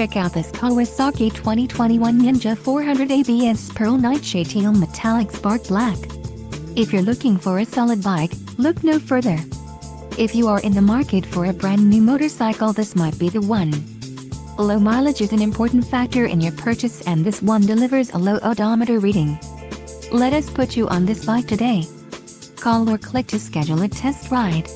Check out this Kawasaki 2021 Ninja 400 ABS Pearl Nightshade Teal Metallic Spark Black. If you're looking for a solid bike, look no further. If you are in the market for a brand new motorcycle this might be the one. Low mileage is an important factor in your purchase and this one delivers a low odometer reading. Let us put you on this bike today. Call or click to schedule a test ride.